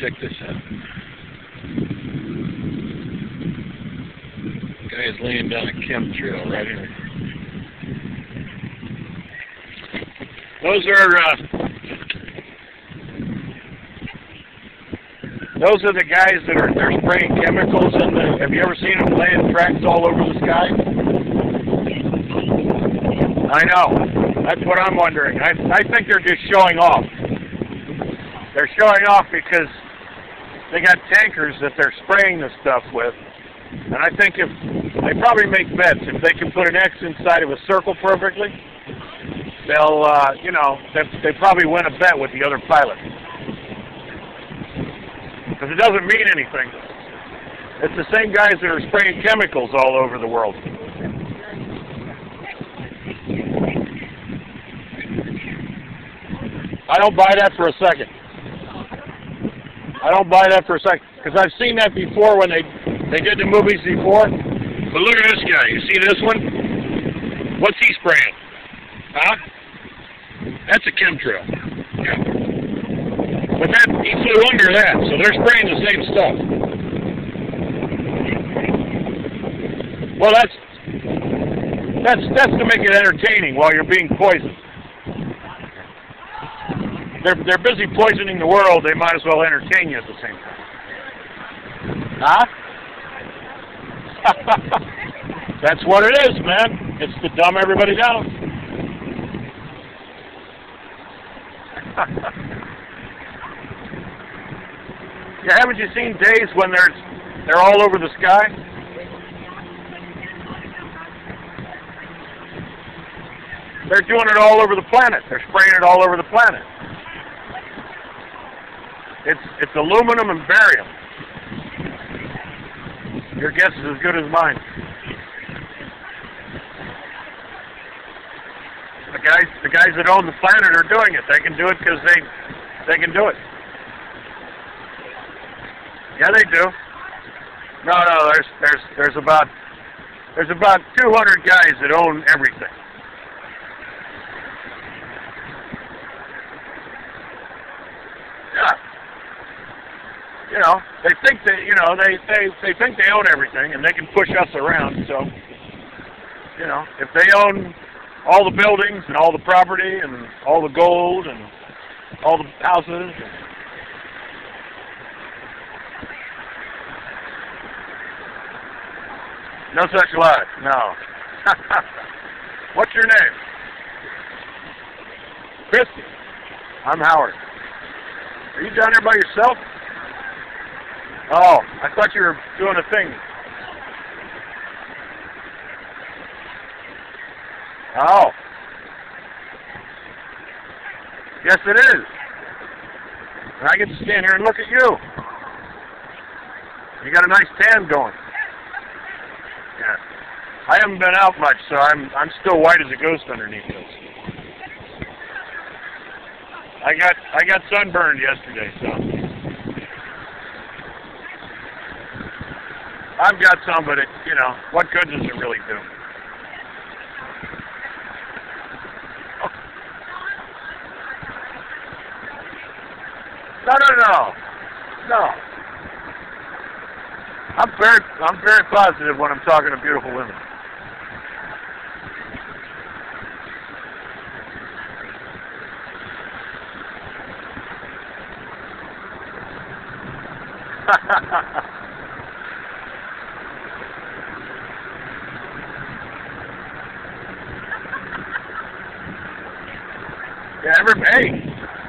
check this out. Guy is laying down a chemtrail right here. Those are uh, those are the guys that are they're spraying chemicals in the. Have you ever seen them laying tracks all over the sky? I know. That's what I'm wondering. I I think they're just showing off. They're showing off because they got tankers that they're spraying the stuff with. And I think if they probably make bets if they can put an X inside of a circle perfectly, they'll uh, you know they they probably win a bet with the other pilot because it doesn't mean anything. It's the same guys that are spraying chemicals all over the world. I don't buy that for a second. I don't buy that for a second because I've seen that before when they they did the movies before. But look at this guy. You see this one? What's he spraying? Huh? That's a chemtrail. Yeah. But that he flew under that, so they're spraying the same stuff. Well, that's that's that's to make it entertaining while you're being poisoned. They're they're busy poisoning the world. They might as well entertain you at the same time. Huh? That's what it is, man. It's to dumb everybody down. yeah, haven't you seen days when there's they're all over the sky? They're doing it all over the planet. They're spraying it all over the planet. It's it's aluminum and barium. Your guess is as good as mine. The guys the guys that own the planet are doing it. They can do it because they they can do it. Yeah, they do. No, no, there's there's there's about there's about 200 guys that own everything. Yeah. You know, they think they, you know, they they they think they own everything and they can push us around. So, you know, if they own all the buildings and all the property and all the gold and all the houses. No such luck. No. What's your name? Christy. I'm Howard. Are you down here by yourself? Oh, I thought you were doing a thing. Oh. Yes, it is. And I get to stand here and look at you. You got a nice tan going. Yeah. I haven't been out much, so I'm I'm still white as a ghost underneath this. I got I got sunburned yesterday, so I've got some, but it you know what good does it really do? No, no, no, no. I'm very I'm very positive when I'm talking to beautiful women. yeah, every, hey,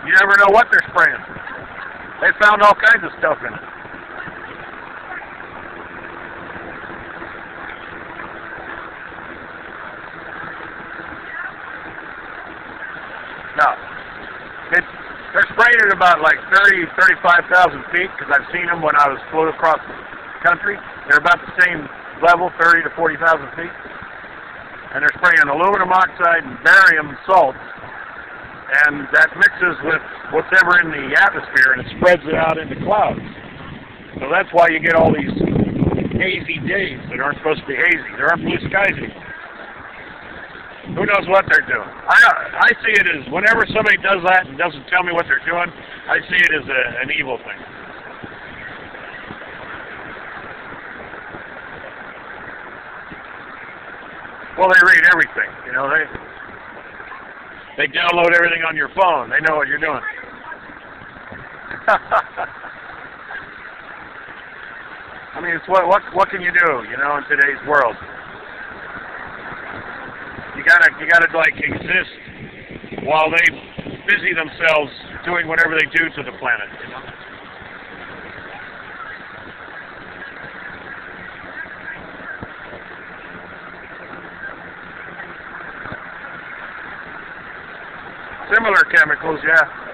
you never know what they're spraying. They found all kinds of stuff in it. No. It's, they're spraying at about like 30, 35,000 feet because I've seen them when I was floating across the country. They're about the same level, 30 to 40,000 feet. And they're spraying aluminum oxide and barium salts and that mixes with whatever in the atmosphere and it spreads it out into clouds. So that's why you get all these hazy days that aren't supposed to be hazy. There aren't blue skies anymore. Who knows what they're doing? I I see it as whenever somebody does that and doesn't tell me what they're doing, I see it as a, an evil thing. Well, they read everything, you know. They they download everything on your phone. They know what you're doing. I mean, it's what what what can you do? You know, in today's world, you gotta you gotta like exist while they busy themselves doing whatever they do to the planet. You know. Similar chemicals, yeah.